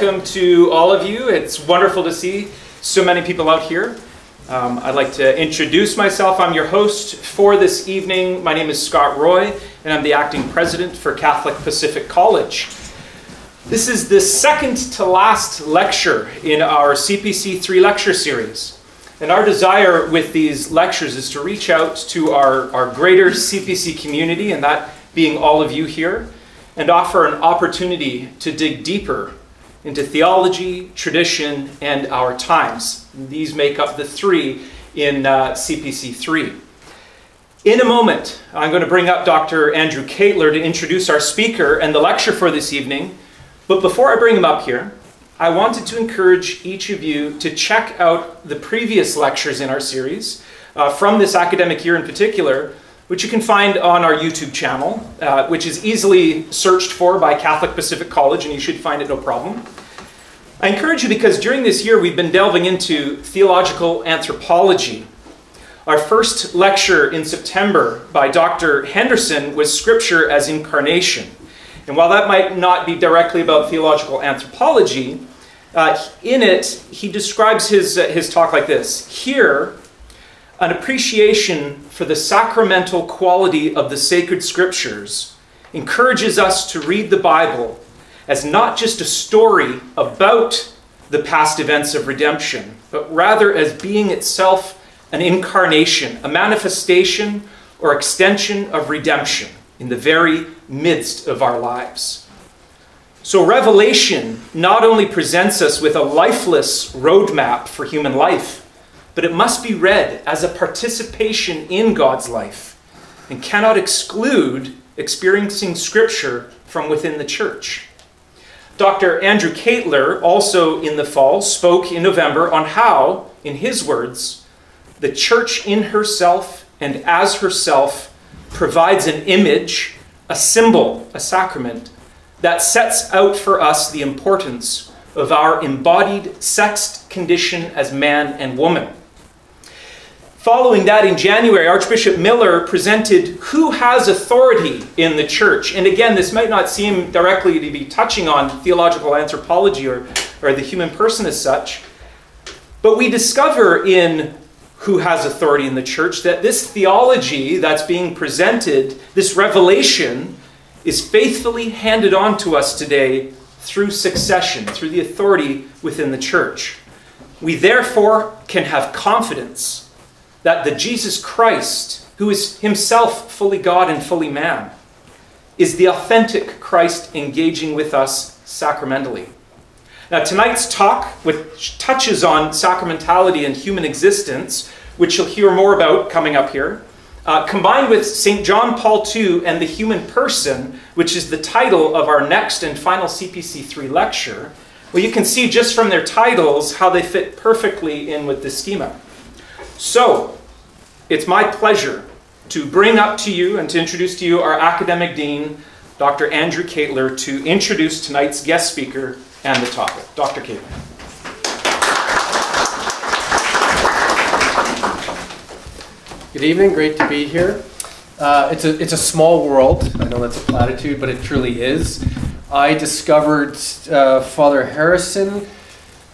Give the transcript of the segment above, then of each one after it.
welcome to all of you. It's wonderful to see so many people out here. Um, I'd like to introduce myself. I'm your host for this evening. My name is Scott Roy, and I'm the acting president for Catholic Pacific College. This is the second to last lecture in our CPC 3 lecture series. And our desire with these lectures is to reach out to our, our greater CPC community, and that being all of you here, and offer an opportunity to dig deeper into theology, tradition, and our times. These make up the three in uh, CPC 3. In a moment, I'm going to bring up Dr. Andrew Kaethler to introduce our speaker and the lecture for this evening. But before I bring him up here, I wanted to encourage each of you to check out the previous lectures in our series uh, from this academic year in particular which you can find on our YouTube channel, uh, which is easily searched for by Catholic Pacific College, and you should find it no problem. I encourage you because during this year we've been delving into theological anthropology. Our first lecture in September by Dr. Henderson was Scripture as Incarnation. And while that might not be directly about theological anthropology, uh, in it he describes his, uh, his talk like this Here, an appreciation for the sacramental quality of the sacred scriptures encourages us to read the Bible as not just a story about the past events of redemption, but rather as being itself an incarnation, a manifestation or extension of redemption in the very midst of our lives. So, Revelation not only presents us with a lifeless roadmap for human life, but it must be read as a participation in God's life and cannot exclude experiencing Scripture from within the church. Dr. Andrew Kaethler, also in the fall, spoke in November on how, in his words, the church in herself and as herself provides an image, a symbol, a sacrament that sets out for us the importance of our embodied sexed condition as man and woman. Following that, in January, Archbishop Miller presented who has authority in the church. And again, this might not seem directly to be touching on theological anthropology or, or the human person as such, but we discover in who has authority in the church that this theology that's being presented, this revelation, is faithfully handed on to us today through succession, through the authority within the church. We therefore can have confidence that the Jesus Christ, who is himself fully God and fully man, is the authentic Christ engaging with us sacramentally. Now, tonight's talk, which touches on sacramentality and human existence, which you'll hear more about coming up here, uh, combined with St. John Paul II and the human person, which is the title of our next and final CPC3 lecture, well, you can see just from their titles how they fit perfectly in with the schema. So, it's my pleasure to bring up to you and to introduce to you our academic dean, Dr. Andrew Kaethler, to introduce tonight's guest speaker and the topic. Dr. Kaethler. Good evening, great to be here. Uh, it's, a, it's a small world. I know that's a platitude, but it truly is. I discovered uh, Father Harrison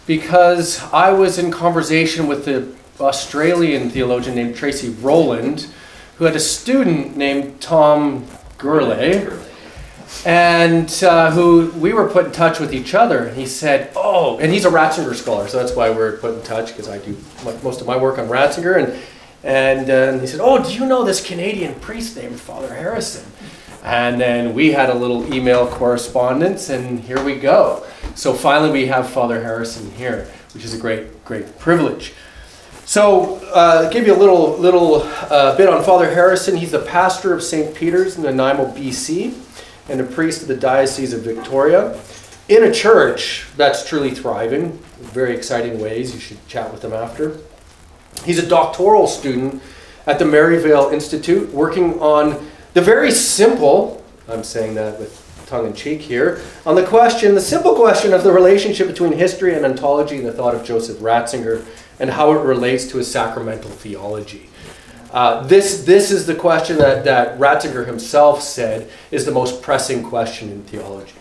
because I was in conversation with the Australian theologian named Tracey Rowland, who had a student named Tom Gourlay, and uh, who we were put in touch with each other. And he said, "Oh," and he's a Ratzinger scholar, so that's why we're put in touch because I do most of my work on Ratzinger. And and, uh, and he said, "Oh, do you know this Canadian priest named Father Harrison?" And then we had a little email correspondence, and here we go. So finally, we have Father Harrison here, which is a great, great privilege. So, uh, give you a little little uh, bit on Father Harrison. He's the pastor of St. Peter's in Nanaimo, BC, and a priest of the Diocese of Victoria, in a church that's truly thriving, in very exciting ways. You should chat with him after. He's a doctoral student at the Maryvale Institute, working on the very simple. I'm saying that with tongue in cheek here, on the question, the simple question of the relationship between history and ontology and the thought of Joseph Ratzinger and how it relates to a sacramental theology. Uh, this, this is the question that, that Ratzinger himself said is the most pressing question in theology.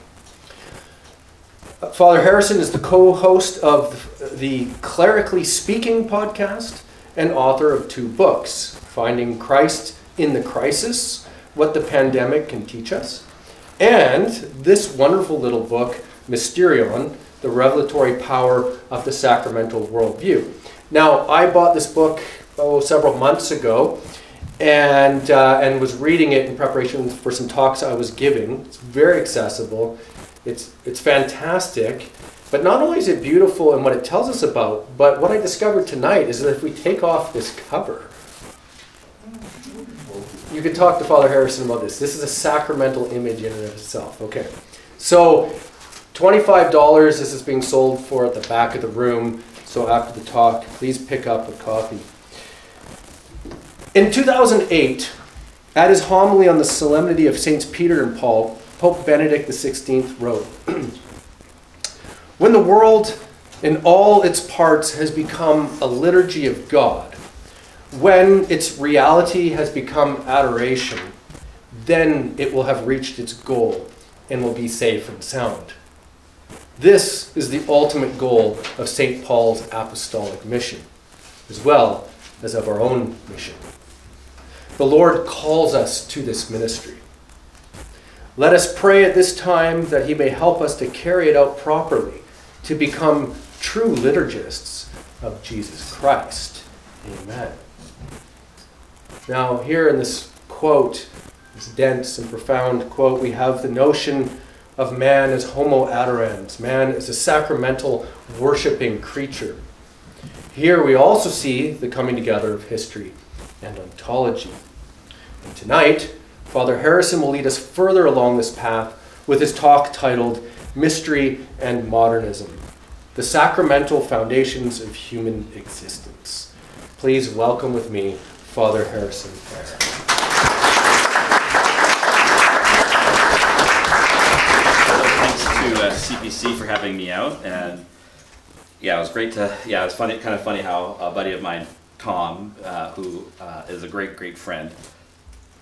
Father Harrison is the co host of the Clerically Speaking podcast and author of two books Finding Christ in the Crisis What the Pandemic Can Teach Us, and this wonderful little book, Mysterion The Revelatory Power of the Sacramental Worldview. Now, I bought this book oh, several months ago and, uh, and was reading it in preparation for some talks I was giving. It's very accessible, it's, it's fantastic. But not only is it beautiful and what it tells us about, but what I discovered tonight is that if we take off this cover, you can talk to Father Harrison about this. This is a sacramental image in and of itself. Okay. So, $25 this is being sold for at the back of the room. So, after the talk, please pick up a copy. In 2008, at his homily on the solemnity of Saints Peter and Paul, Pope Benedict XVI wrote When the world in all its parts has become a liturgy of God, when its reality has become adoration, then it will have reached its goal and will be safe and sound. This is the ultimate goal of St. Paul's apostolic mission, as well as of our own mission. The Lord calls us to this ministry. Let us pray at this time that He may help us to carry it out properly, to become true liturgists of Jesus Christ. Amen. Now, here in this quote, this dense and profound quote, we have the notion of man as homo adorans, man as a sacramental worshiping creature. Here we also see the coming together of history and ontology. And tonight, Father Harrison will lead us further along this path with his talk titled Mystery and Modernism The Sacramental Foundations of Human Existence. Please welcome with me Father Harrison Ayre. CPC for having me out, and yeah, it was great to. Yeah, it was funny, kind of funny how a buddy of mine, Tom, uh, who uh, is a great, great friend,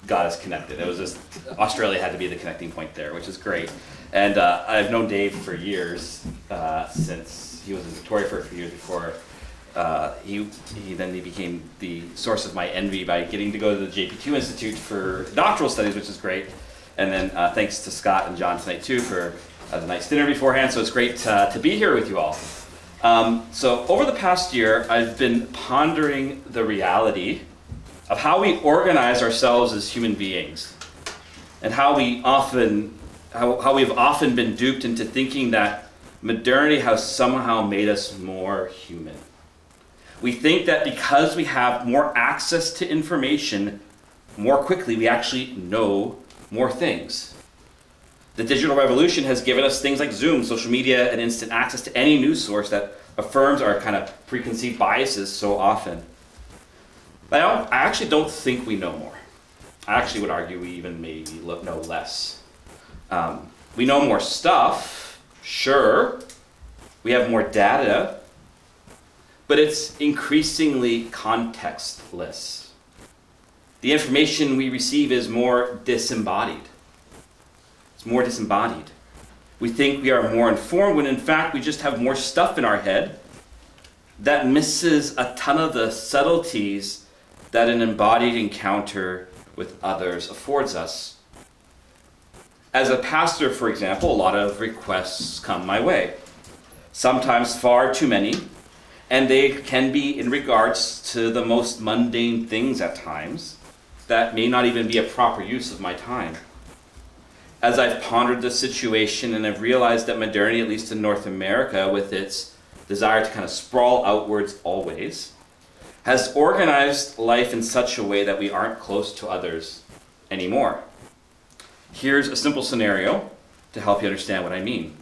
got us connected. It was just Australia had to be the connecting point there, which is great. And uh, I've known Dave for years uh, since he was in Victoria for a few years before uh, he, he then he became the source of my envy by getting to go to the JP2 Institute for doctoral studies, which is great. And then uh, thanks to Scott and John tonight too for uh, the nice dinner beforehand. So it's great to be here with you all. Um, so over the past year, I've been pondering the reality of how we organize ourselves as human beings, and how we often how, how we've often been duped into thinking that modernity has somehow made us more human. We think that because we have more access to information more quickly, we actually know more things. The digital revolution has given us things like Zoom, social media, and instant access to any news source that affirms our kind of preconceived biases so often. But I, I actually don't think we know more. I actually would argue we even maybe know less. Um, we know more stuff, sure. We have more data, but it's increasingly contextless. The information we receive is more disembodied. It's more disembodied. We think we are more informed when in fact we just have more stuff in our head that misses a ton of the subtleties that an embodied encounter with others affords us. As a pastor, for example, a lot of requests come my way. Sometimes far too many, and they can be in regards to the most mundane things at times that may not even be a proper use of my time. As I've pondered the situation and I've realized that modernity, at least in North America, with its desire to kind of sprawl outwards always, has organized life in such a way that we aren't close to others anymore. Here's a simple scenario to help you understand what I mean.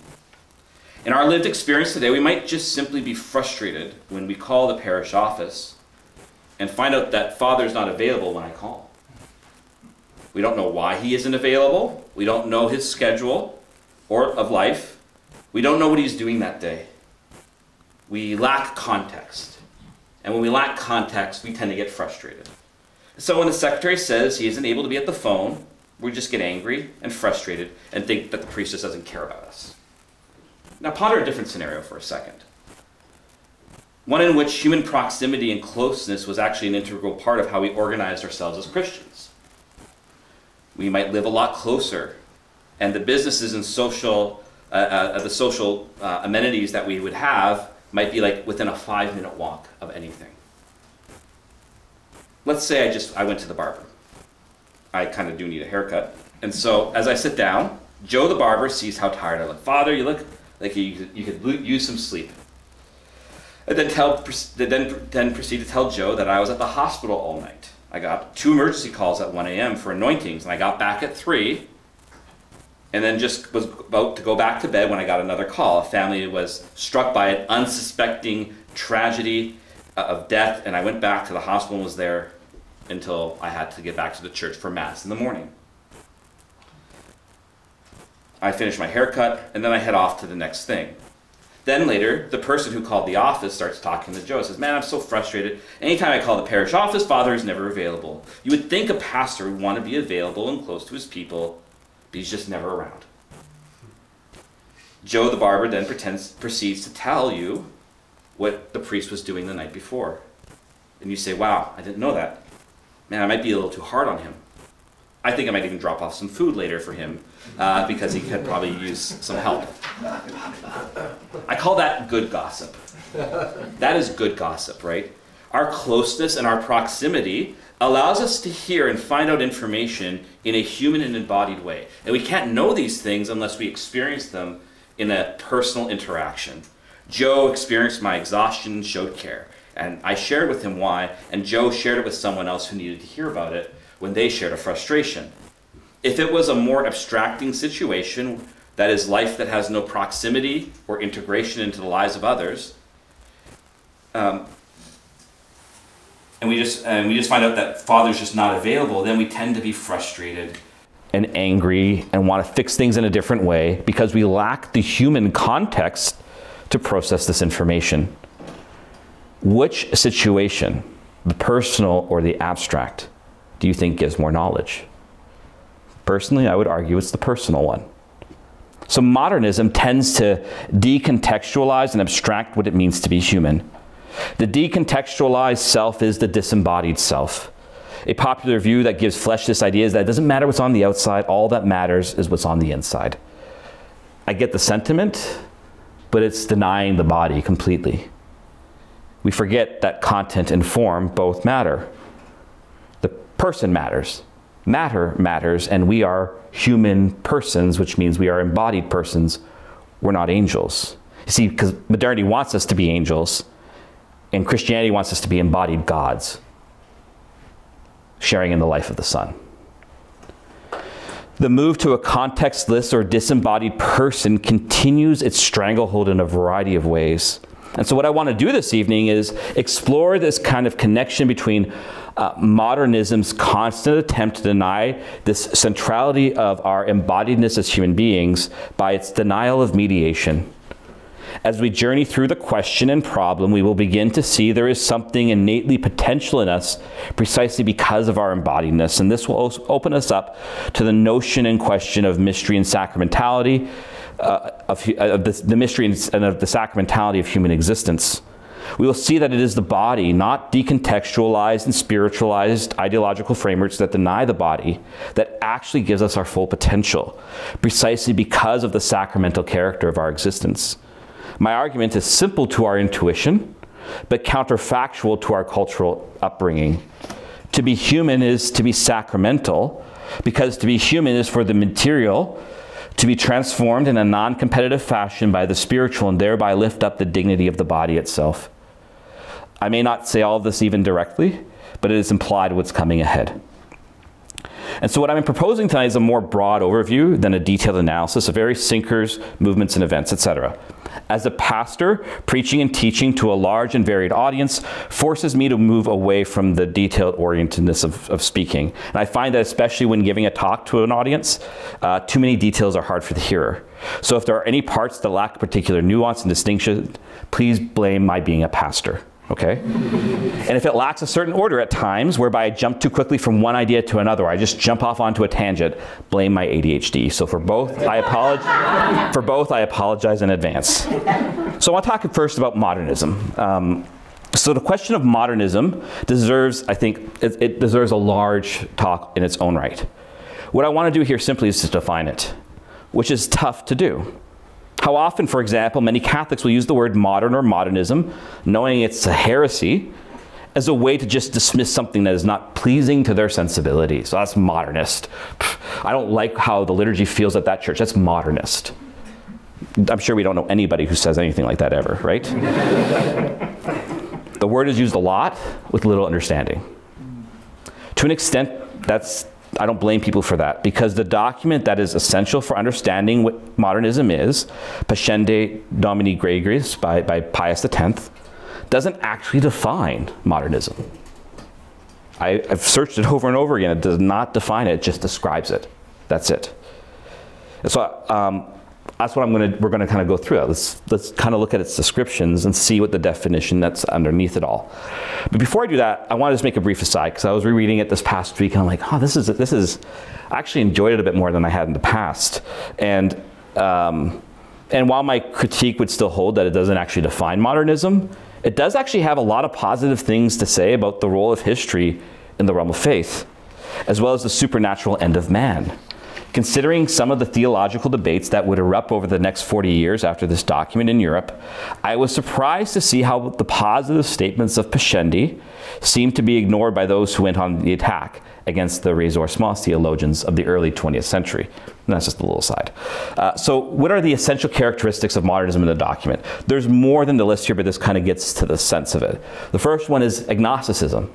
In our lived experience today, we might just simply be frustrated when we call the parish office and find out that Father's not available when I call. We don't know why he isn't available. We don't know his schedule or of life. We don't know what he's doing that day. We lack context. And when we lack context, we tend to get frustrated. So when the secretary says he isn't able to be at the phone, we just get angry and frustrated and think that the priestess doesn't care about us. Now, ponder a different scenario for a second. One in which human proximity and closeness was actually an integral part of how we organized ourselves as Christians. We might live a lot closer, and the businesses and social, uh, uh, the social uh, amenities that we would have might be like within a five minute walk of anything. Let's say I just I went to the barber. I kind of do need a haircut. And so as I sit down, Joe the barber sees how tired I look. Father, you look like you, you could use some sleep. And then, tell, then, then proceed to tell Joe that I was at the hospital all night. I got two emergency calls at 1 a.m. for anointings, and I got back at 3, and then just was about to go back to bed when I got another call. A family was struck by an unsuspecting tragedy uh, of death, and I went back to the hospital and was there until I had to get back to the church for Mass in the morning. I finish my haircut, and then I head off to the next thing. Then later, the person who called the office starts talking to Joe. Says, "Man, I'm so frustrated. Anytime I call the parish office, Father is never available. You would think a pastor would want to be available and close to his people, but he's just never around." Joe the barber then pretends, proceeds to tell you what the priest was doing the night before, and you say, "Wow, I didn't know that. Man, I might be a little too hard on him." I think I might even drop off some food later for him uh, because he could probably use some help. I call that good gossip. That is good gossip, right? Our closeness and our proximity allows us to hear and find out information in a human and embodied way. And we can't know these things unless we experience them in a personal interaction. Joe experienced my exhaustion and showed care. And I shared with him why, and Joe shared it with someone else who needed to hear about it when they shared a frustration. If it was a more abstracting situation, that is, life that has no proximity or integration into the lives of others, um, and we just and we just find out that father's just not available, then we tend to be frustrated and angry and want to fix things in a different way because we lack the human context to process this information. Which situation, the personal or the abstract, do you think gives more knowledge? Personally, I would argue it's the personal one. So modernism tends to decontextualize and abstract what it means to be human. The decontextualized self is the disembodied self. A popular view that gives flesh this idea is that it doesn't matter what's on the outside, all that matters is what's on the inside. I get the sentiment, but it's denying the body completely. We forget that content and form both matter person matters. Matter matters, and we are human persons, which means we are embodied persons. We're not angels. You see, because modernity wants us to be angels, and Christianity wants us to be embodied gods, sharing in the life of the Son. The move to a contextless or disembodied person continues its stranglehold in a variety of ways. And so, what I want to do this evening is explore this kind of connection between uh, modernism's constant attempt to deny this centrality of our embodiedness as human beings by its denial of mediation. As we journey through the question and problem, we will begin to see there is something innately potential in us precisely because of our embodiedness. And this will open us up to the notion and question of mystery and sacramentality, uh, of, uh, of the, the mystery and of the sacramentality of human existence we will see that it is the body, not decontextualized and spiritualized ideological frameworks that deny the body, that actually gives us our full potential, precisely because of the sacramental character of our existence. My argument is simple to our intuition, but counterfactual to our cultural upbringing. To be human is to be sacramental, because to be human is for the material to be transformed in a non competitive fashion by the spiritual and thereby lift up the dignity of the body itself. I may not say all of this even directly, but it is implied what's coming ahead. And so, what I'm proposing tonight is a more broad overview than a detailed analysis of various sinkers, movements, and events, etc. As a pastor, preaching and teaching to a large and varied audience forces me to move away from the detailed orientedness of, of speaking. And I find that, especially when giving a talk to an audience, uh, too many details are hard for the hearer. So, if there are any parts that lack particular nuance and distinction, please blame my being a pastor. Okay? and if it lacks a certain order at times, whereby I jump too quickly from one idea to another, I just jump off onto a tangent, blame my ADHD. So for both, I apologize. for both, I apologize in advance. So I want to talk first about modernism. Um, so the question of modernism deserves, I think, it, it deserves a large talk in its own right. What I want to do here simply is to define it, which is tough to do. How often, for example, many Catholics will use the word modern or modernism, knowing it's a heresy, as a way to just dismiss something that is not pleasing to their sensibility. So that's modernist. I don't like how the liturgy feels at that church. That's modernist. I'm sure we don't know anybody who says anything like that ever, right? the word is used a lot with little understanding. To an extent, that's I don't blame people for that because the document that is essential for understanding what modernism is, Pascendi Dominici Gregis by, by Pius X, doesn't actually define modernism. I, have searched it over and over again. It does not define it, it just describes it. That's it. so um, that's what I'm gonna, we're to kind of go through. Let's, let's kind of look at its descriptions and see what the definition that's underneath it all. But before I do that, I want to just make a brief aside because I was rereading it this past week and I'm like, oh, this is, this is, I actually enjoyed it a bit more than I had in the past. And, um, and while my critique would still hold that it doesn't actually define modernism, it does actually have a lot of positive things to say about the role of history in the realm of faith, as well as the supernatural end of man. Considering some of the theological debates that would erupt over the next 40 years after this document in Europe, I was surprised to see how the positive statements of Pascendi seemed to be ignored by those who went on the attack against the ressourcement theologians of the early 20th century. And that's just a little side. Uh, so what are the essential characteristics of modernism in the document? There's more than the list here, but this kind of gets to the sense of it. The first one is agnosticism.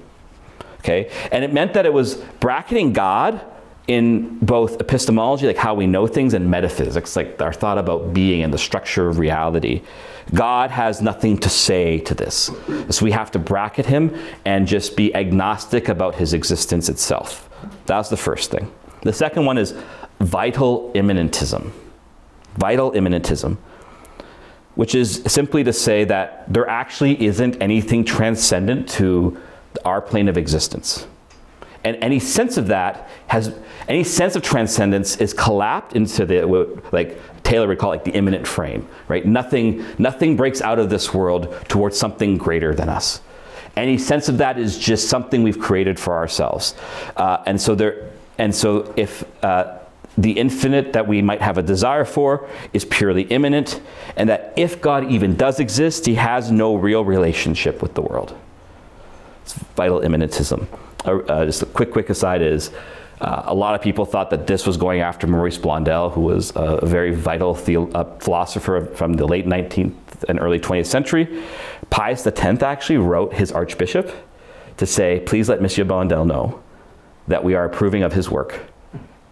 Okay? And it meant that it was bracketing God in both epistemology, like how we know things, and metaphysics, like our thought about being and the structure of reality. God has nothing to say to this. So we have to bracket him and just be agnostic about his existence itself. That's the first thing. The second one is vital immanentism. Vital immanentism, which is simply to say that there actually isn't anything transcendent to our plane of existence. And any sense of that has, any sense of transcendence is collapsed into the, what, like Taylor would call it like the immanent frame, right? Nothing, nothing breaks out of this world towards something greater than us. Any sense of that is just something we've created for ourselves. Uh, and so there, and so if, uh, the infinite that we might have a desire for is purely immanent, and that if God even does exist, he has no real relationship with the world. It's vital immanentism uh, just a quick, quick aside is uh, a lot of people thought that this was going after Maurice Blondel, who was a very vital uh, philosopher from the late 19th and early 20th century. Pius X actually wrote his archbishop to say, please let Monsieur Blondel know that we are approving of his work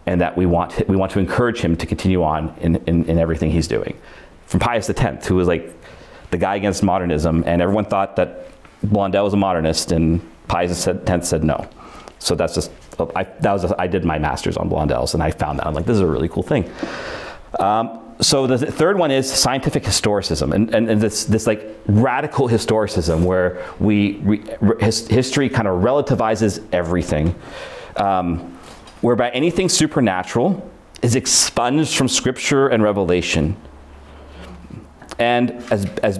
and that we want, we want to encourage him to continue on in, in, in everything he's doing. From Pius X, who was like the guy against modernism, and everyone thought that Blondel was a modernist, and Pius X said no. So that's just, I, that was I did my master's on Blondels and I found that. I'm like, this is a really cool thing. Um, so the third one is scientific historicism and, and, and, this, this like radical historicism where we, we his, history kind of relativizes everything. Um, whereby anything supernatural is expunged from scripture and revelation. And as, as,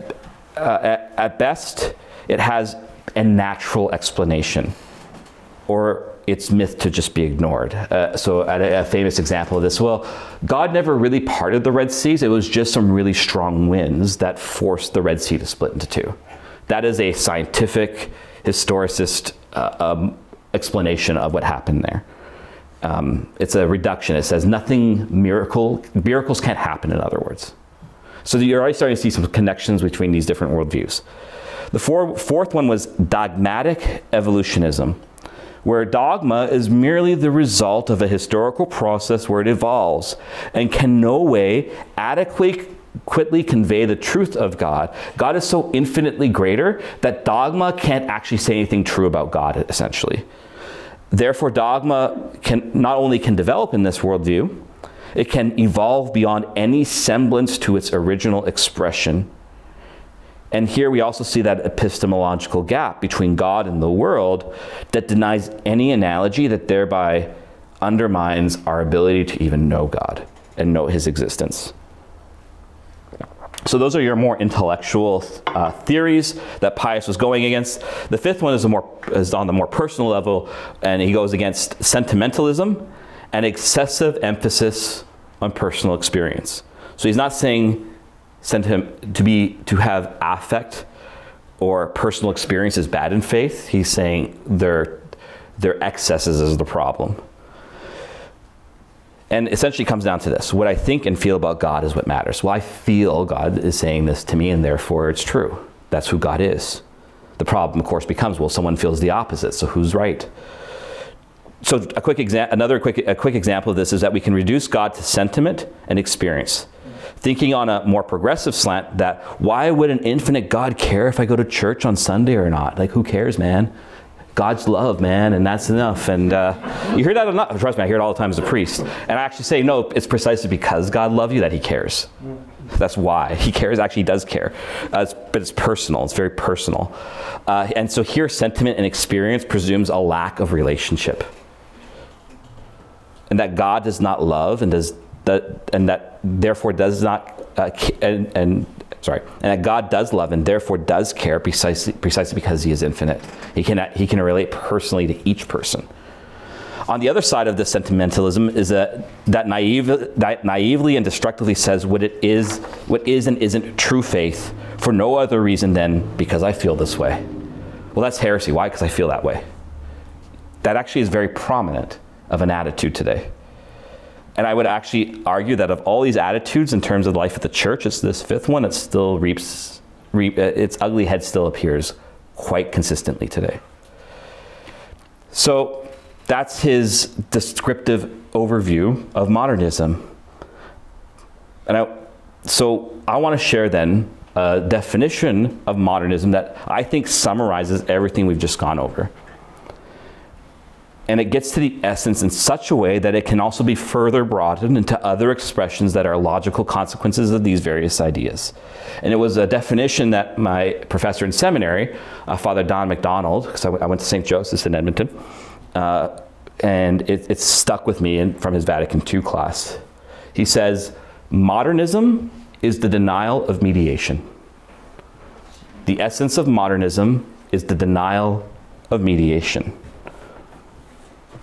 uh, at, at best, it has a natural explanation or its myth to just be ignored. Uh, so a, a, famous example of this, well, God never really parted the Red Seas. It was just some really strong winds that forced the Red Sea to split into two. That is a scientific, historicist uh, um, explanation of what happened there. Um, it's a reduction. It says nothing miracle, miracles can't happen in other words. So you're already starting to see some connections between these different worldviews. The four, fourth one was dogmatic evolutionism, where dogma is merely the result of a historical process where it evolves and can no way adequately convey the truth of God. God is so infinitely greater that dogma can't actually say anything true about God, essentially. Therefore, dogma can not only can develop in this worldview, it can evolve beyond any semblance to its original expression And here we also see that epistemological gap between God and the world that denies any analogy that thereby undermines our ability to even know God and know his existence. So those are your more intellectual uh, theories that Pius was going against. The fifth one is, more, is on the more personal level, and he goes against sentimentalism and excessive emphasis on personal experience. So he's not saying sentiment, to be to have affect or personal experience is bad in faith. He's saying their their excesses is the problem. And essentially comes down to this. What I think and feel about God is what matters. Well, I feel God is saying this to me and therefore it's true. That's who God is. The problem, of course, becomes, well, someone feels the opposite, so who's right? So a quick exa- another quick, a quick example of this is that we can reduce God to sentiment and experience. Thinking on a more progressive slant that why would an infinite God care if I go to church on Sunday or not? Like, who cares, man? God's love, man, and that's enough. And uh, you hear that enough. Trust me, I hear it all the time as a priest. And I actually say, no, it's precisely because God loves you that He cares. That's why He cares. Actually, He does care, uh, it's, but it's personal. It's very personal. Uh, and so here, sentiment and experience presumes a lack of relationship, and that God does not love, and does that, and that therefore does not, uh, and, and sorry, and that God does love and therefore does care precisely, precisely because he is infinite. He can, he can relate personally to each person. On the other side of the sentimentalism is that, that, naive, that naively and destructively says what it is, what is and isn't true faith for no other reason than because I feel this way. Well, that's heresy. Why? Because I feel that way. That actually is very prominent of an attitude today. And I would actually argue that of all these attitudes in terms of life of the church, it's this fifth one. It still reaps, reap, uh, its ugly head still appears quite consistently today. So that's his descriptive overview of modernism. And I, so I want to share then a definition of modernism that I think summarizes everything we've just gone over and it gets to the essence in such a way that it can also be further broadened into other expressions that are logical consequences of these various ideas. And it was a definition that my professor in seminary, uh, Father Don McDonald, because I, went to St. Joseph's in Edmonton, uh, and it, it, stuck with me in, from his Vatican II class. He says, Modernism is the denial of mediation. The essence of modernism is the denial of mediation.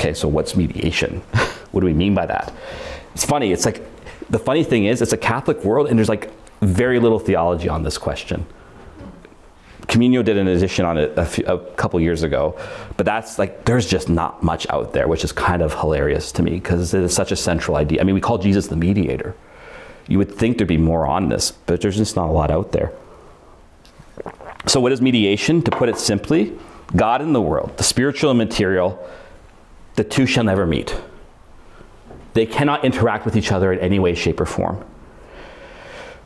Okay, so what's mediation? what do we mean by that? It's funny. It's like the funny thing is, it's a Catholic world, and there's like very little theology on this question. Communio did an edition on it a, few, a couple years ago, but that's like there's just not much out there, which is kind of hilarious to me because it is such a central idea. I mean, we call Jesus the mediator. You would think there'd be more on this, but there's just not a lot out there. So, what is mediation? To put it simply, God and the world, the spiritual and material, the two shall never meet. They cannot interact with each other in any way, shape, or form.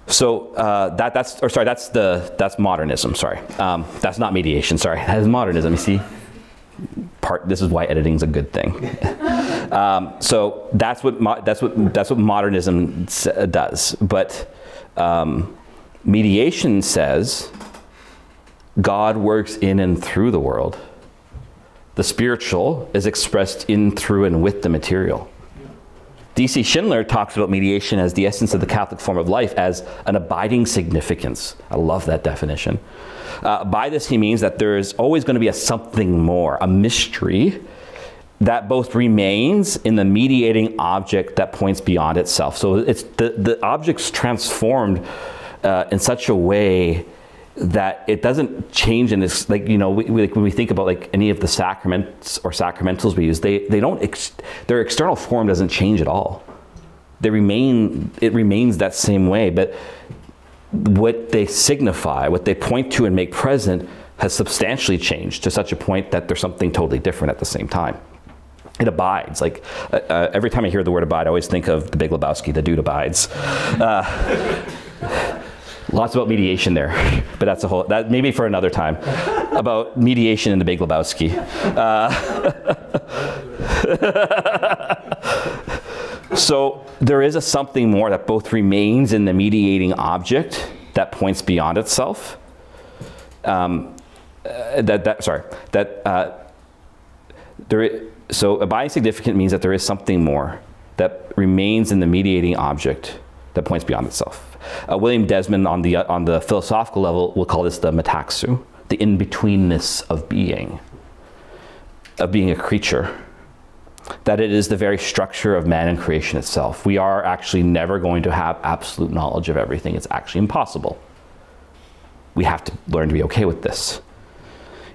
So uh, that, that's, or sorry, that's the that's modernism. Sorry, um, that's not mediation. Sorry, that is modernism. You see, part. This is why editing is a good thing. um, so that's what that's what that's what modernism does. But um, mediation says God works in and through the world the spiritual is expressed in, through, and with the material. D.C. Schindler talks about mediation as the essence of the Catholic form of life as an abiding significance. I love that definition. Uh, by this, he means that there is always going to be a something more, a mystery that both remains in the mediating object that points beyond itself. So it's the, the object's transformed uh, in such a way that it doesn't change in this like you know we, we, like when we think about like any of the sacraments or sacramentals we use they they don't ex, their external form doesn't change at all they remain it remains that same way but what they signify what they point to and make present has substantially changed to such a point that there's something totally different at the same time it abides. Like uh, uh, every time I hear the word abide, I always think of the Big Lebowski. The dude abides. Uh, Lots about mediation there, but that's a whole, that maybe for another time, about mediation in the Big Lebowski. Uh, so there is a something more that both remains in the mediating object that points beyond itself, um, uh, that, that, sorry, that uh, there, i- so abiding significant means that there is something more that remains in the mediating object that points beyond itself. Uh, William Desmond, on the, on the philosophical level, will call this the metaxu, the in-betweenness of being, of being a creature. That it is the very structure of man and creation itself. We are actually never going to have absolute knowledge of everything. It's actually impossible. We have to learn to be okay with this.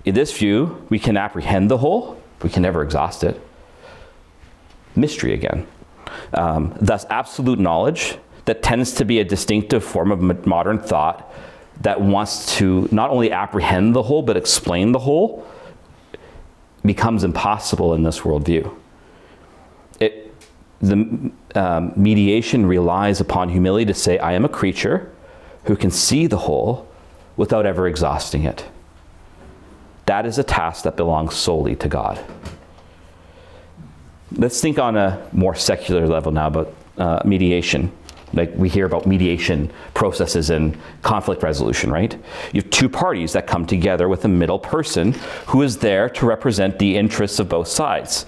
In this view, we can apprehend the whole, we can never exhaust it. Mystery again. Um, thus, absolute knowledge that tends to be a distinctive form of modern thought that wants to not only apprehend the whole but explain the whole becomes impossible in this worldview. It, the um, mediation relies upon humility to say, I am a creature who can see the whole without ever exhausting it. That is a task that belongs solely to God. Let's think on a more secular level now about uh, mediation. Like we hear about mediation processes in conflict resolution, right? You have two parties that come together with a middle person who is there to represent the interests of both sides.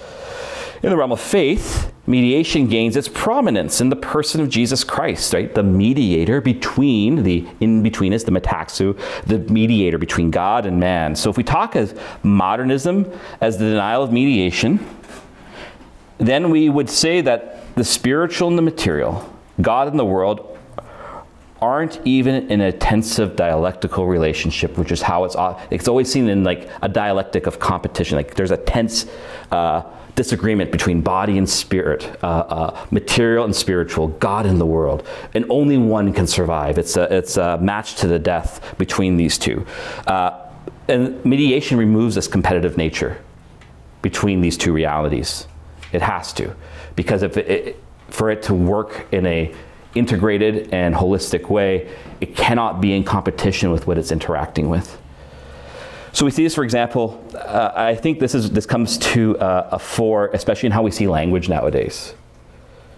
In the realm of faith, mediation gains its prominence in the person of Jesus Christ, right? The mediator between, the in between is the metaxu, the mediator between God and man. So if we talk as modernism as the denial of mediation, then we would say that the spiritual and the material, God and the world, aren't even in a tensive dialectical relationship, which is how it's it's always seen in like a dialectic of competition. Like there's a tense uh, disagreement between body and spirit, uh, uh, material and spiritual, God and the world, and only one can survive. It's a it's a match to the death between these two, uh, and mediation removes this competitive nature between these two realities. It has to, because if it, for it to work in a integrated and holistic way, it cannot be in competition with what it's interacting with. So we see this, for example. Uh, I think this is this comes to uh, a fore, especially in how we see language nowadays,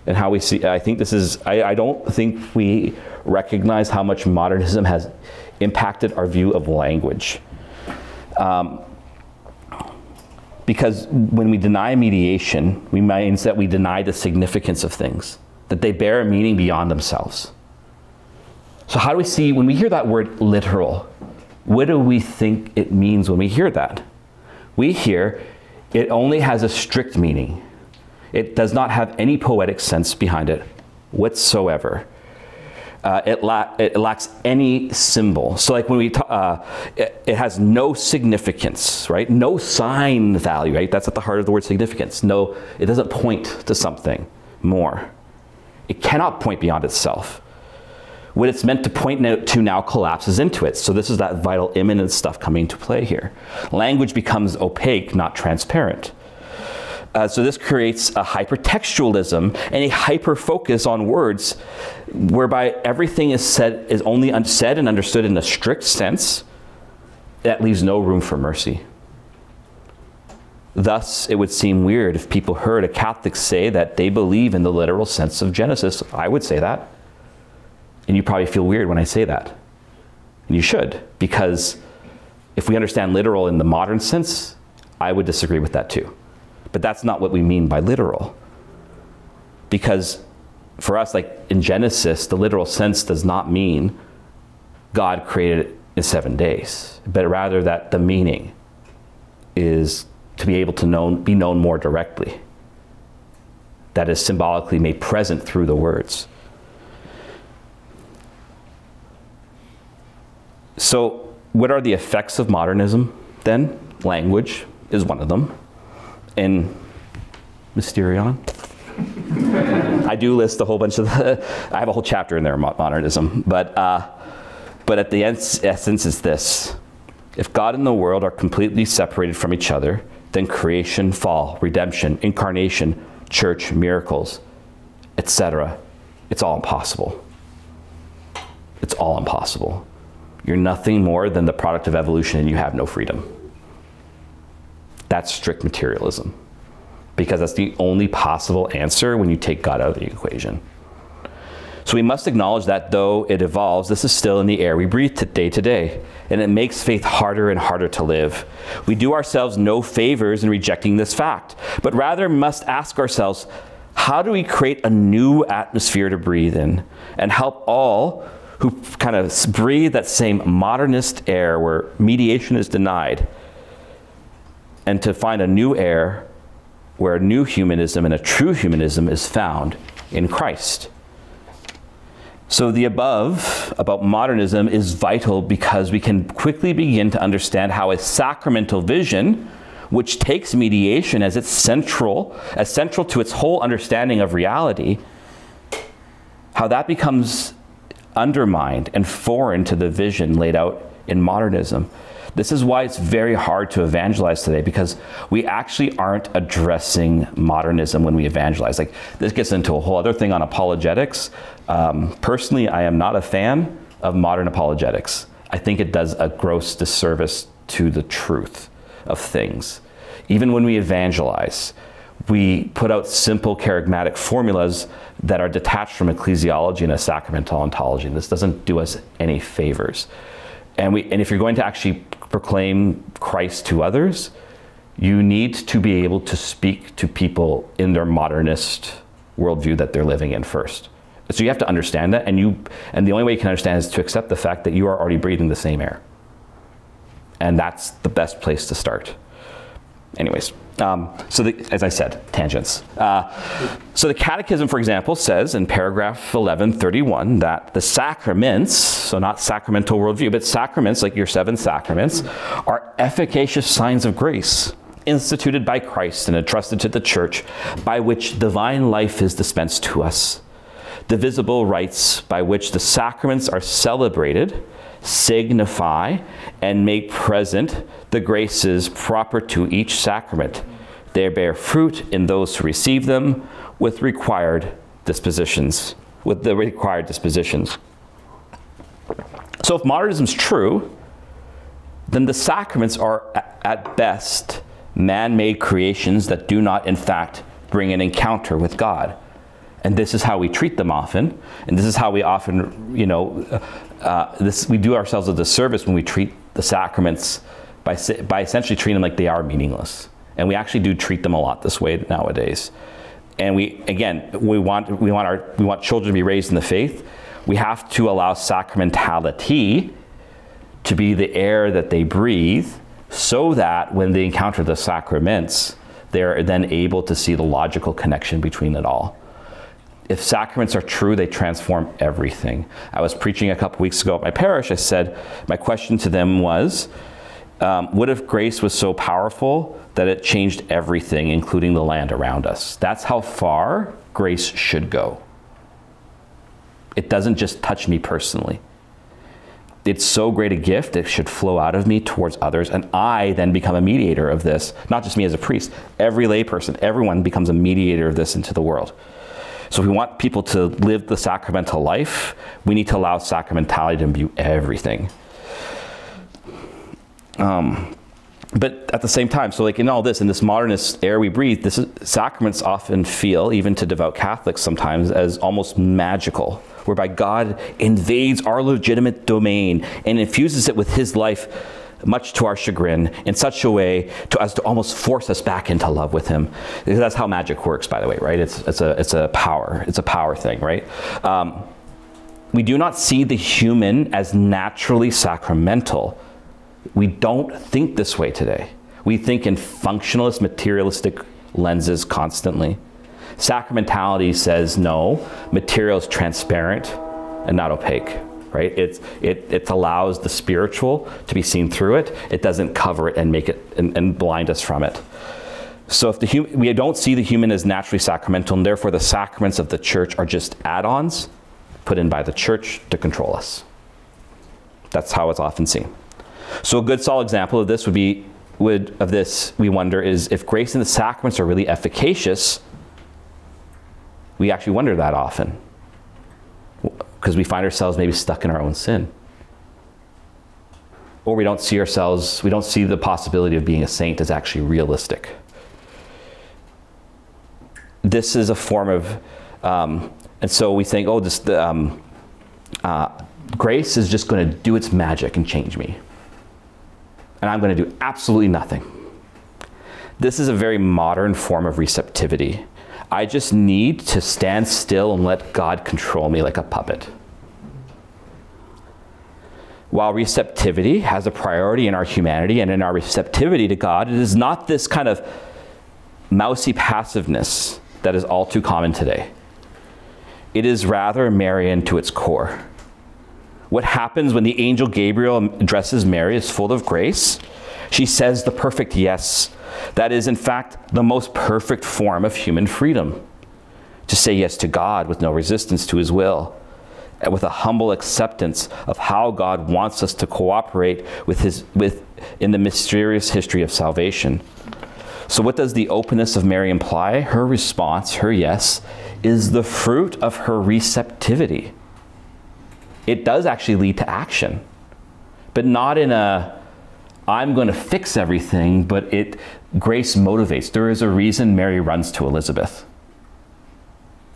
and how we see. I think this is. I, I don't think we recognize how much modernism has impacted our view of language. Um, because when we deny mediation, we means that we deny the significance of things, that they bear a meaning beyond themselves. So, how do we see, when we hear that word literal, what do we think it means when we hear that? We hear it only has a strict meaning, it does not have any poetic sense behind it whatsoever. Uh, it, la- it, lacks any symbol. So, like when we talk, uh, it, it, has no significance, right? No sign value, right? That's at the heart of the word significance. No, it doesn't point to something more. It cannot point beyond itself. What it's meant to point to now collapses into it. So, this is that vital immanent stuff coming to play here. Language becomes opaque, not transparent. Uh, so this creates a hypertextualism and a hyper focus on words whereby everything is said is only said and understood in a strict sense that leaves no room for mercy. Thus it would seem weird if people heard a catholic say that they believe in the literal sense of genesis. I would say that. And you probably feel weird when i say that. And you should because if we understand literal in the modern sense i would disagree with that too but that's not what we mean by literal. Because for us, like in Genesis, the literal sense does not mean God created it in seven days, but rather that the meaning is to be able to know, be known more directly. That is symbolically made present through the words. So, what are the effects of modernism then? Language is one of them in Mysterion. I do list a whole bunch of the, I have a whole chapter in there on modernism, but, uh, but at the essence is this. If God and the world are completely separated from each other, then creation, fall, redemption, incarnation, church, miracles, etc., it's all impossible. It's all impossible. You're nothing more than the product of evolution and you have no freedom. That's strict materialism because that's the only possible answer when you take God out of the equation. So we must acknowledge that though it evolves, this is still in the air we breathe day to day, and it makes faith harder and harder to live. We do ourselves no favors in rejecting this fact, but rather must ask ourselves, how do we create a new atmosphere to breathe in and help all who kind of breathe that same modernist air where mediation is denied and to find a new air where a new humanism and a true humanism is found in Christ? So, the above about modernism is vital because we can quickly begin to understand how a sacramental vision, which takes mediation as its central, as central to its whole understanding of reality, how that becomes undermined and foreign to the vision laid out in modernism. This is why it's very hard to evangelize today because we actually aren't addressing modernism when we evangelize. Like, this gets into a whole other thing on apologetics. Um, personally, I am not a fan of modern apologetics. I think it does a gross disservice to the truth of things. Even when we evangelize, we put out simple charismatic formulas that are detached from ecclesiology and a sacramental ontology. This doesn't do us any favors. And, we, and if you're going to actually proclaim Christ to others, you need to be able to speak to people in their modernist worldview that they're living in first. So you have to understand that, and you and the only way you can understand is to accept the fact that you are already breathing the same air. And that's the best place to start. Anyways, um, so the, as I said, tangents. Uh, so the Catechism, for example, says in paragraph 1131 that the sacraments, so not sacramental worldview, but sacraments like your seven sacraments, are efficacious signs of grace instituted by Christ and entrusted to the church by which divine life is dispensed to us. The visible rites by which the sacraments are celebrated signify and make present the graces proper to each sacrament. They bear fruit in those who receive them with required dispositions, with the required dispositions. So if modernism is true, then the sacraments are at best man-made creations that do not in fact bring an encounter with God. And this is how we treat them often, and this is how we often, you know, uh, this, we do ourselves a disservice when we treat the sacraments by, by essentially treating them like they are meaningless. And we actually do treat them a lot this way nowadays. And we, again, we want, we want, our, we want children to be raised in the faith. We have to allow sacramentality to be the air that they breathe so that when they encounter the sacraments, they're then able to see the logical connection between it all if sacraments are true, they transform everything. I was preaching a couple weeks ago at my parish. I said, my question to them was, um, what if grace was so powerful that it changed everything, including the land around us? That's how far grace should go. It doesn't just touch me personally. It's so great a gift, it should flow out of me towards others, and I then become a mediator of this. Not just me as a priest, every layperson, everyone becomes a mediator of this into the world. So if we want people to live the sacramental life, we need to allow sacramentality to imbue everything. Um, but at the same time, so like in all this, in this modernist air we breathe, this is, sacraments often feel, even to devout Catholics sometimes, as almost magical, whereby God invades our legitimate domain and infuses it with His life much to our chagrin, in such a way to, as to almost force us back into love with Him. That's how magic works, by the way, right? It's, it's, a, it's a power. It's a power thing, right? Um, we do not see the human as naturally sacramental. We don't think this way today. We think in functionalist, materialistic lenses constantly. Sacramentality says no, material is transparent and not opaque right? It, it, it allows the spiritual to be seen through it. It doesn't cover it and make it and, and blind us from it. So if the hum, we don't see the human as naturally sacramental, and therefore the sacraments of the church are just add-ons put in by the church to control us. That's how it's often seen. So a good solid example of this would be would of this we wonder is if grace and the sacraments are really efficacious. We actually wonder that often because we find ourselves maybe stuck in our own sin. Or we don't see ourselves, we don't see the possibility of being a saint as actually realistic. This is a form of um, and so we think, oh, this, um, uh, grace is just going to do its magic and change me. And I'm going to do absolutely nothing. This is a very modern form of receptivity. I just need to stand still and let God control me like a puppet. While receptivity has a priority in our humanity and in our receptivity to God, it is not this kind of mousy passiveness that is all too common today. It is rather Marian to its core. What happens when the angel Gabriel addresses Mary is full of grace? She says the perfect yes. That is, in fact, the most perfect form of human freedom. To say yes to God with no resistance to his will, and with a humble acceptance of how God wants us to cooperate with his, with, in the mysterious history of salvation. So, what does the openness of Mary imply? Her response, her yes, is the fruit of her receptivity. It does actually lead to action, but not in a I'm going to fix everything, but it grace motivates. There is a reason Mary runs to Elizabeth.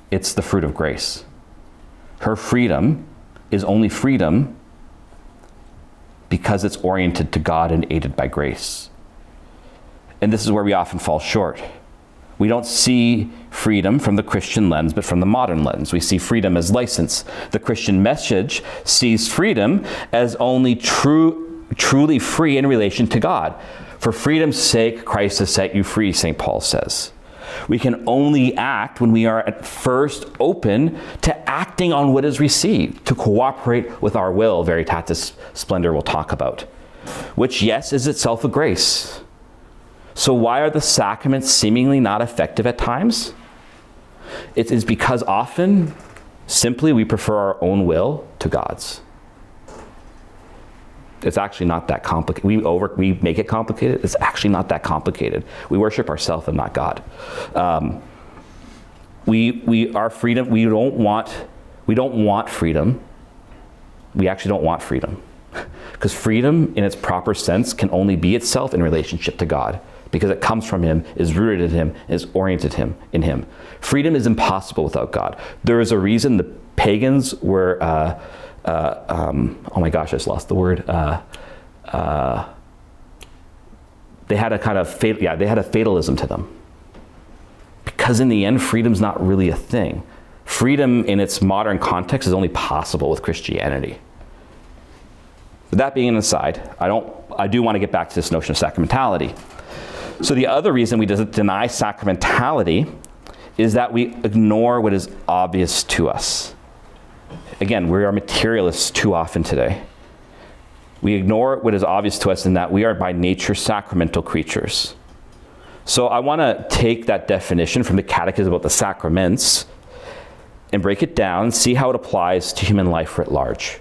It's the fruit of grace. Her freedom is only freedom because it's oriented to God and aided by grace. And this is where we often fall short. We don't see freedom from the Christian lens, but from the modern lens. We see freedom as license. The Christian message sees freedom as only true, truly free in relation to God. For freedom's sake, Christ has set you free, St. Paul says. We can only act when we are at first open to acting on what is received, to cooperate with our will, Veritatis Splendor will talk about, which, yes, is itself a grace. So, why are the sacraments seemingly not effective at times? It is because often, simply, we prefer our own will to God's. It's actually not that complicated. We over we make it complicated. It's actually not that complicated. We worship ourselves and not God. Um, we we our freedom. We don't want we don't want freedom. We actually don't want freedom because freedom, in its proper sense, can only be itself in relationship to God because it comes from him, is rooted in him, is oriented him in him. Freedom is impossible without God. There is a reason the pagans were, uh, uh, um, oh my gosh, I just lost the word. Uh, uh they had a kind of fat- yeah, they had a fatalism to them. Because in the end, freedom's not really a thing. Freedom in its modern context is only possible with Christianity. But that being an aside, I don't I do want to get back to this notion of sacramentality. So the other reason we deny sacramentality is that we ignore what is obvious to us. Again, we are materialists too often today. We ignore what is obvious to us in that we are by nature sacramental creatures. So I want to take that definition from the Catechism about the sacraments and break it down, see how it applies to human life writ large.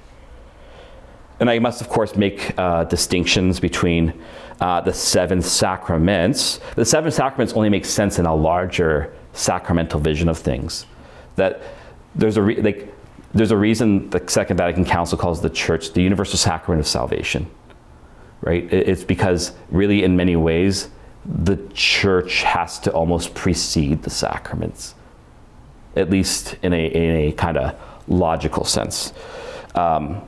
And I must, of course, make uh, distinctions between uh, the seven sacraments. The seven sacraments only make sense in a larger sacramental vision of things. That there's a like there's a reason the Second Vatican Council calls the Church the universal sacrament of salvation. Right? It's because really, in many ways, the Church has to almost precede the sacraments, at least in a in a kind of logical sense. Um,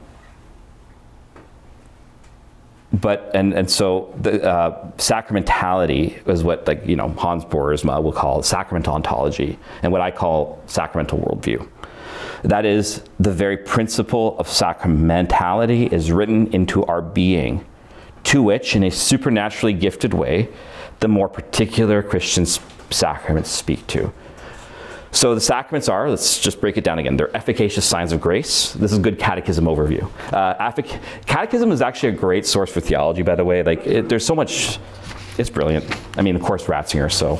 but and and so the uh, sacramentality is what like you know Hans Boersma will call sacramental ontology, and what I call sacramental worldview. That is the very principle of sacramentality is written into our being, to which, in a supernaturally gifted way, the more particular Christian sacraments speak to. So the sacraments are, let's just break it down again. They're efficacious signs of grace. This is a good catechism overview. Uh, catechism is actually a great source for theology, by the way. Like, it, there's so much, it's brilliant. I mean, of course, Ratzinger, so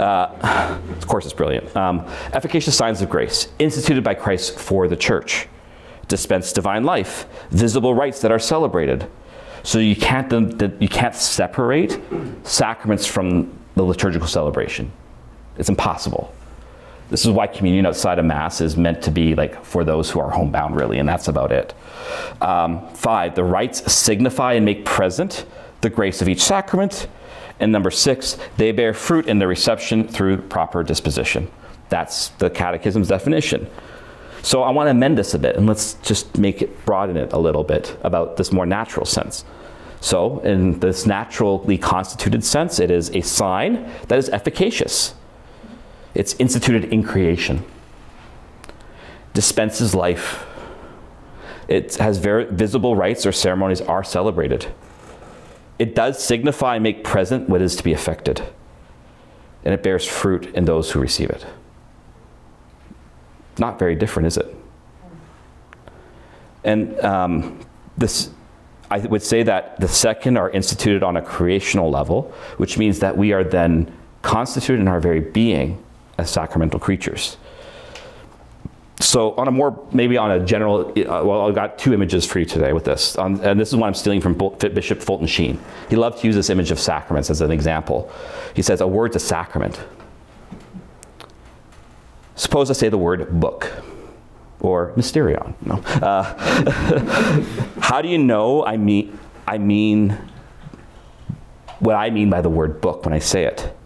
uh, of course it's brilliant. Um, efficacious signs of grace, instituted by Christ for the church, dispense divine life, visible rites that are celebrated. So you can't, you can't separate sacraments from the liturgical celebration. It's impossible. This is why communion outside of Mass is meant to be like for those who are homebound, really, and that's about it. Um, five, the rites signify and make present the grace of each sacrament. And number six, they bear fruit in the reception through proper disposition. That's the catechism's definition. So I want to amend this a bit and let's just make it broaden it a little bit about this more natural sense. So, in this naturally constituted sense, it is a sign that is efficacious. It's instituted in creation, dispenses life. It has very visible rites or ceremonies are celebrated. It does signify and make present what is to be effected, and it bears fruit in those who receive it. Not very different, is it? And um, this, I would say that the second are instituted on a creational level, which means that we are then constituted in our very being as sacramental creatures. So on a more, maybe on a general, uh, well, I've got two images for you today with this. Um, and this is what I'm stealing from Bishop Fulton Sheen. He loved to use this image of sacraments as an example. He says, a word's a sacrament. Suppose I say the word book or mysterion. No. Uh, how do you know I mean, I mean what I mean by the word book when I say it?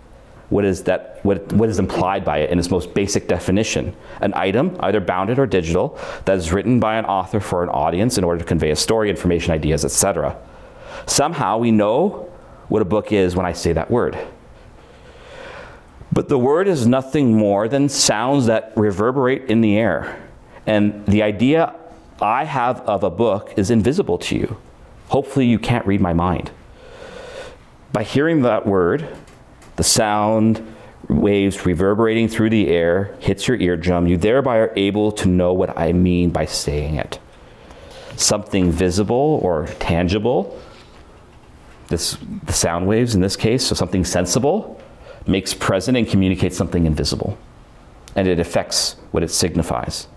What is, that, what, what is implied by it in its most basic definition. An item, either bounded or digital, that is written by an author for an audience in order to convey a story, information, ideas, etc. Somehow we know what a book is when I say that word. But the word is nothing more than sounds that reverberate in the air. And the idea I have of a book is invisible to you. Hopefully, you can't read my mind. By hearing that word, the sound waves reverberating through the air hits your eardrum. You thereby are able to know what I mean by saying it. Something visible or tangible, this, the sound waves in this case, so something sensible, makes present and communicates something invisible. And it affects what it signifies.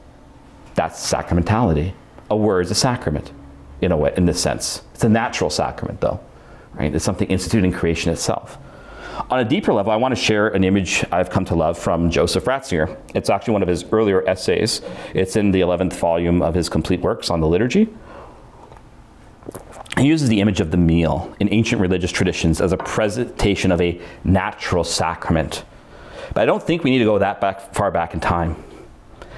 That's sacramentality. A word is a sacrament, in a way, in this sense. It's a natural sacrament, though, right? It's something instituted in creation itself. On a deeper level, I want to share an image I've come to love from Joseph Ratzinger. It's actually one of his earlier essays. It's in the 11th volume of his complete works on the liturgy. He uses the image of the meal in ancient religious traditions as a presentation of a natural sacrament. But I don't think we need to go that back, far back in time.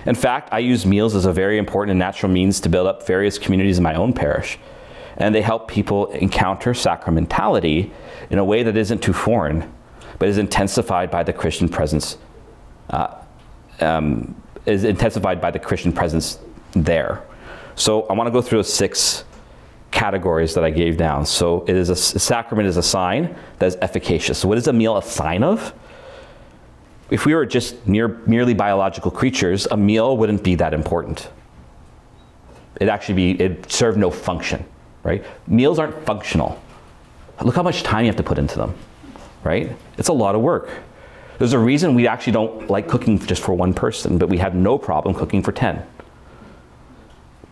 In fact, I use meals as a very important and natural means to build up various communities in my own parish. And they help people encounter sacramentality in a way that isn't too foreign, but is intensified by the Christian presence. Uh, um, is intensified by the Christian presence there. So I want to go through those six categories that I gave down. So it is a, a sacrament is a sign that is efficacious. So what is a meal a sign of? If we were just mere, merely biological creatures, a meal wouldn't be that important. It actually be it served no function, right? Meals aren't functional. Look how much time you have to put into them, right? It's a lot of work. There's a reason we actually don't like cooking just for one person, but we have no problem cooking for 10.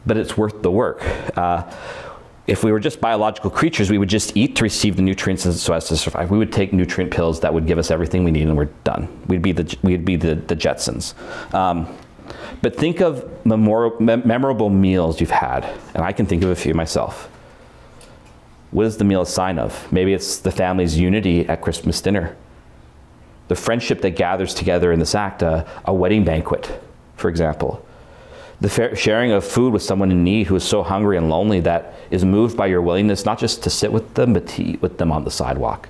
But it's worth the work. Uh, if we were just biological creatures, we would just eat to receive the nutrients so as to survive. We would take nutrient pills that would give us everything we need and we're done. We'd be the, we'd be the, the Jetsons. Um, but think of memorable meals you've had, and I can think of a few myself. What is the meal a sign of? Maybe it's the family's unity at Christmas dinner, the friendship that gathers together in this act, a, a wedding banquet, for example. The sharing of food with someone in need who is so hungry and lonely that is moved by your willingness not just to sit with them, but to eat with them on the sidewalk.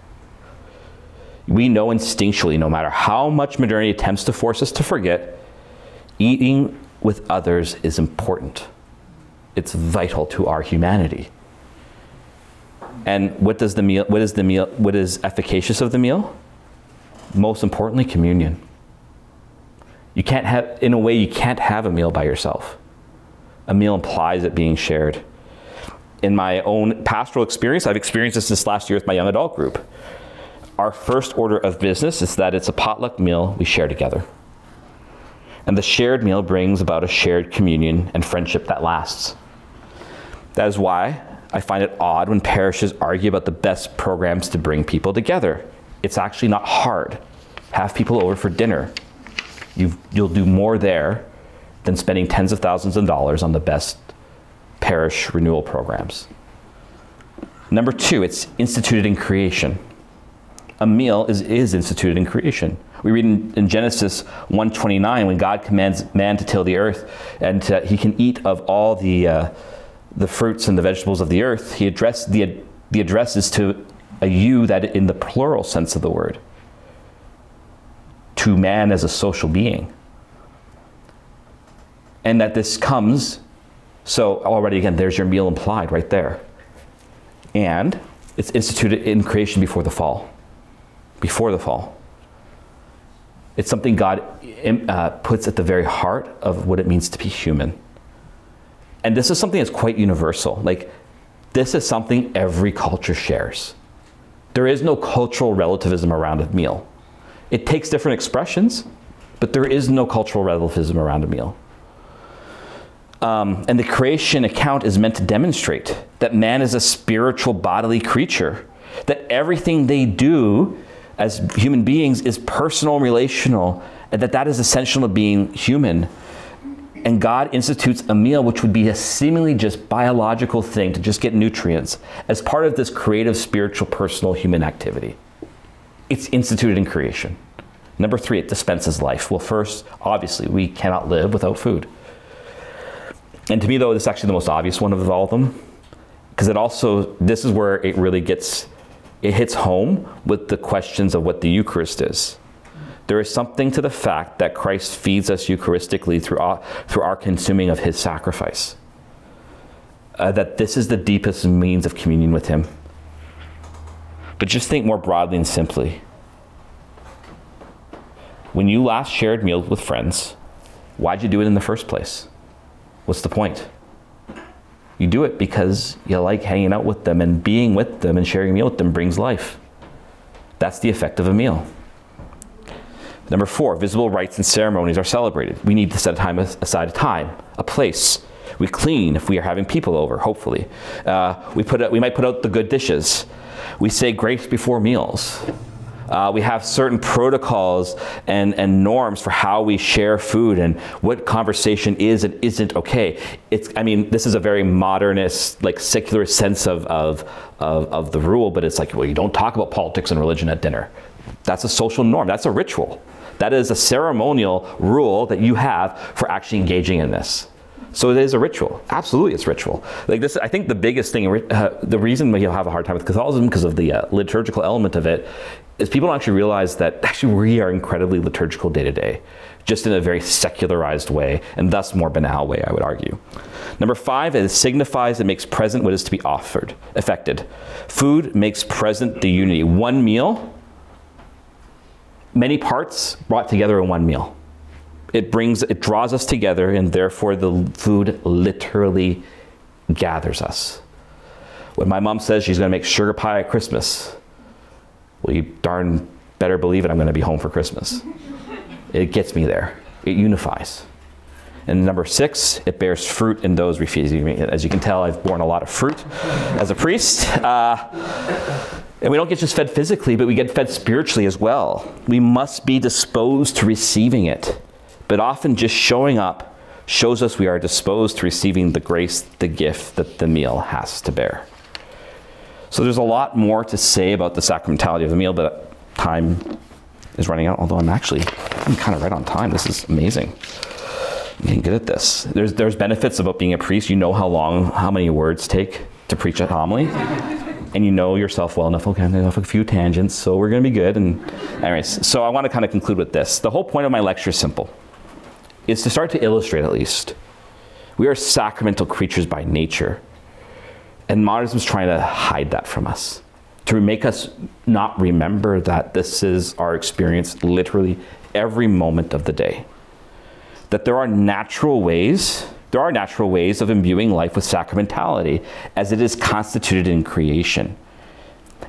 We know instinctually, no matter how much modernity attempts to force us to forget, eating with others is important. It's vital to our humanity. And what does the meal, what is the meal, what is efficacious of the meal? Most importantly, communion. You can't have, in a way, you can't have a meal by yourself. A meal implies it being shared. In my own pastoral experience, I've experienced this this last year with my young adult group. Our first order of business is that it's a potluck meal we share together. And the shared meal brings about a shared communion and friendship that lasts. That is why I find it odd when parishes argue about the best programs to bring people together. It's actually not hard. Have people over for dinner. you will do more there than spending tens of thousands of dollars on the best parish renewal programs. Number two, it's instituted in creation. a meal is, is instituted in creation. We read in, in Genesis 1:29 when God commands man to till the earth and he can eat of all the uh, the fruits and the vegetables of the earth. He addressed the the address is to a you that in the plural sense of the word. To man as a social being. And that this comes so already again there's your meal implied right there. And it's instituted in creation before the fall. Before the fall. It's something God uh, puts at the very heart of what it means to be human. And this is something that's quite universal. Like, this is something every culture shares. There is no cultural relativism around a meal. It takes different expressions, but there is no cultural relativism around a meal. Um, and the creation account is meant to demonstrate that man is a spiritual bodily creature, that everything they do as human beings is personal, relational, and that that is essential to being human. And God institutes a meal which would be a seemingly just biological thing to just get nutrients as part of this creative, spiritual, personal human activity. It's instituted in creation. Number three, it dispenses life. Well, first, obviously, we cannot live without food. And to me, though, this is actually the most obvious one of all of them, because it also, this is where it really gets it hits home with the questions of what the Eucharist is. There is something to the fact that Christ feeds us Eucharistically through our, through our consuming of his sacrifice. Uh, that this is the deepest means of communion with him. But just think more broadly and simply. When you last shared meals with friends, why'd you do it in the first place? What's the point? You do it because you like hanging out with them and being with them and sharing a meal with them brings life. That's the effect of a meal. Number four, visible rites and ceremonies are celebrated. We need to set a time aside a time, a place. We clean if we are having people over, hopefully. Uh, we, put out, we might put out the good dishes. We say grace before meals. Uh, we have certain protocols and, and norms for how we share food and what conversation is and isn't okay. It's, I mean, this is a very modernist, like secular sense of, of, of, of the rule, but it's like, well, you don't talk about politics and religion at dinner. That's a social norm, that's a ritual. That is a ceremonial rule that you have for actually engaging in this. So it is a ritual. Absolutely, it's ritual. Like this, I think the biggest thing, uh, the reason why you'll have a hard time with Catholicism because of the uh, liturgical element of it, is people don't actually realize that actually we are incredibly liturgical day to day, just in a very secularized way, and thus more banal way, I would argue. Number five, it signifies it makes present what is to be offered, affected. Food makes present the unity. One meal, many parts brought together in one meal. It brings, it draws us together, and therefore the food literally gathers us. When my mom says she's going to make sugar pie at Christmas, well, you darn better believe it, I'm going to be home for Christmas. It gets me there, it unifies. And number six, it bears fruit in those refusing me. As you can tell, I've borne a lot of fruit as a priest. Uh, and we don't get just fed physically, but we get fed spiritually as well. We must be disposed to receiving it. But often just showing up shows us we are disposed to receiving the grace, the gift that the meal has to bear. So there's a lot more to say about the sacramentality of the meal, but time is running out, although I'm actually I'm kind of right on time. This is amazing. I'm getting good at this. There's, there's benefits about being a priest. You know how long, how many words take to preach a homily. And you know yourself well enough, okay, I'm going to a few tangents, so we're going to be good. And anyways, so I want to kind of conclude with this. The whole point of my lecture is simple. Is to start to illustrate at least. We are sacramental creatures by nature. And modernism is trying to hide that from us, to make us not remember that this is our experience literally every moment of the day. That there are natural ways, there are natural ways of imbuing life with sacramentality as it is constituted in creation.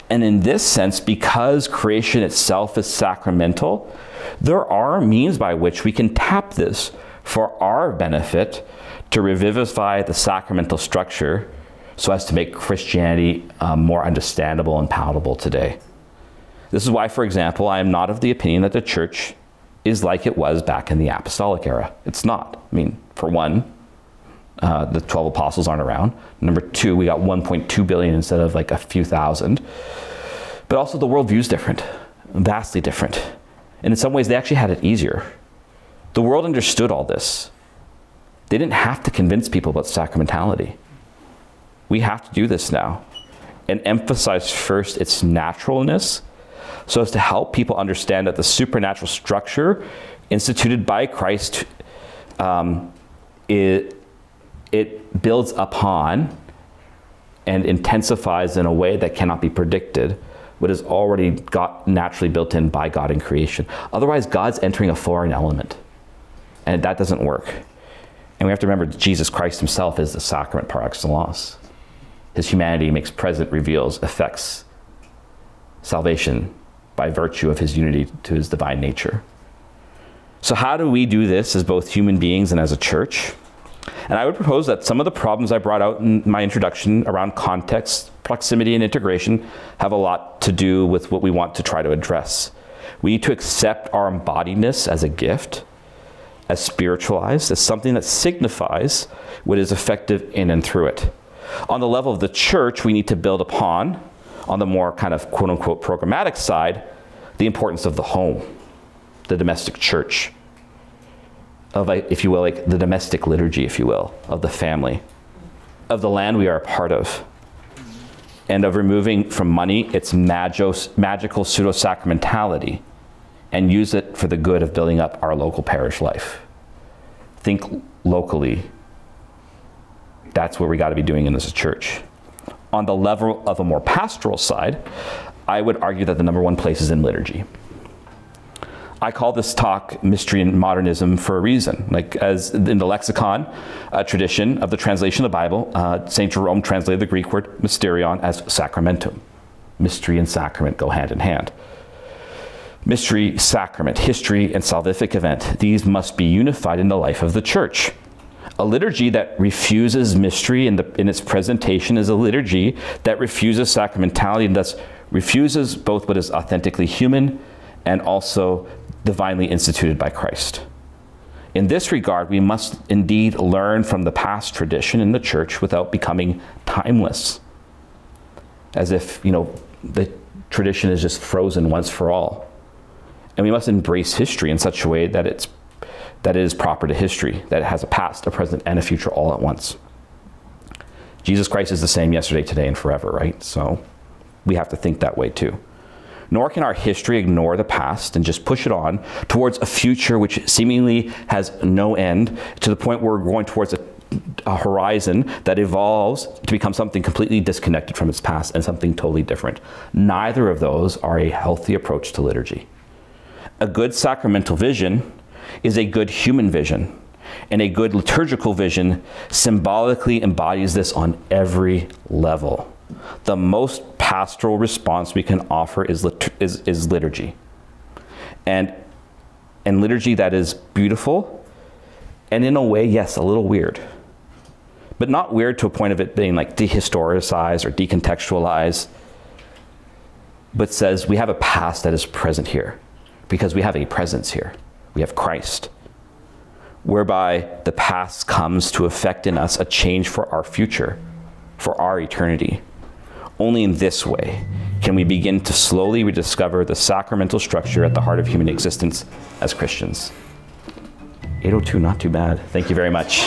And in this sense, because creation itself is sacramental, there are means by which we can tap this for our benefit to revivify the sacramental structure so as to make Christianity um, more understandable and palatable today. This is why, for example, I am not of the opinion that the church is like it was back in the apostolic era. It's not. I mean, for one, uh, the 12 apostles aren't around. Number two, we got 1.2 billion instead of like a few thousand. But also, the worldview is different, vastly different. And in some ways, they actually had it easier. The world understood all this. They didn't have to convince people about sacramentality. We have to do this now and emphasize first its naturalness so as to help people understand that the supernatural structure instituted by Christ um, it, it builds upon and intensifies in a way that cannot be predicted what is already got naturally built in by God in creation. Otherwise, God's entering a foreign element, and that doesn't work. And we have to remember Jesus Christ himself is the sacrament par excellence. His humanity makes present, reveals, affects salvation by virtue of his unity to his divine nature. So, how do we do this as both human beings and as a church? And I would propose that some of the problems I brought out in my introduction around context, proximity, and integration have a lot to do with what we want to try to address. We need to accept our embodiedness as a gift, as spiritualized, as something that signifies what is effective in and through it. On the level of the church, we need to build upon, on the more kind of quote unquote programmatic side, the importance of the home, the domestic church, of, if you will, like the domestic liturgy, if you will, of the family, of the land we are a part of, and of removing from money its magos, magical pseudo sacramentality and use it for the good of building up our local parish life. Think locally. That's what we got to be doing in this church. On the level of a more pastoral side, I would argue that the number one place is in liturgy. I call this talk mystery and modernism for a reason. Like as in the lexicon uh, tradition of the translation of the Bible, uh, Saint Jerome translated the Greek word mysterion as sacramentum. Mystery and sacrament go hand in hand. Mystery, sacrament, history, and salvific event, these must be unified in the life of the church. A liturgy that refuses mystery in, the, in its presentation is a liturgy that refuses sacramentality and thus refuses both what is authentically human and also divinely instituted by Christ. In this regard, we must indeed learn from the past tradition in the church without becoming timeless. As if, you know, the tradition is just frozen once for all. And we must embrace history in such a way that it's that it is proper to history, that it has a past, a present, and a future all at once. Jesus Christ is the same yesterday, today, and forever, right? So we have to think that way too nor can our history ignore the past and just push it on towards a future which seemingly has no end to the point where we're going towards a, a, horizon that evolves to become something completely disconnected from its past and something totally different. Neither of those are a healthy approach to liturgy. A good sacramental vision is a good human vision. And a good liturgical vision symbolically embodies this on every level. The most pastoral response we can offer is, lit- is, is liturgy. And, and liturgy that is beautiful and in a way, yes, a little weird. But not weird to a point of it being like dehistoricized or decontextualized, but says we have a past that is present here because we have a presence here. We have Christ, whereby the past comes to effect in us a change for our future, for our eternity. Only in this way can we begin to slowly rediscover the sacramental structure at the heart of human existence as Christians. 802, not too bad. Thank you very much.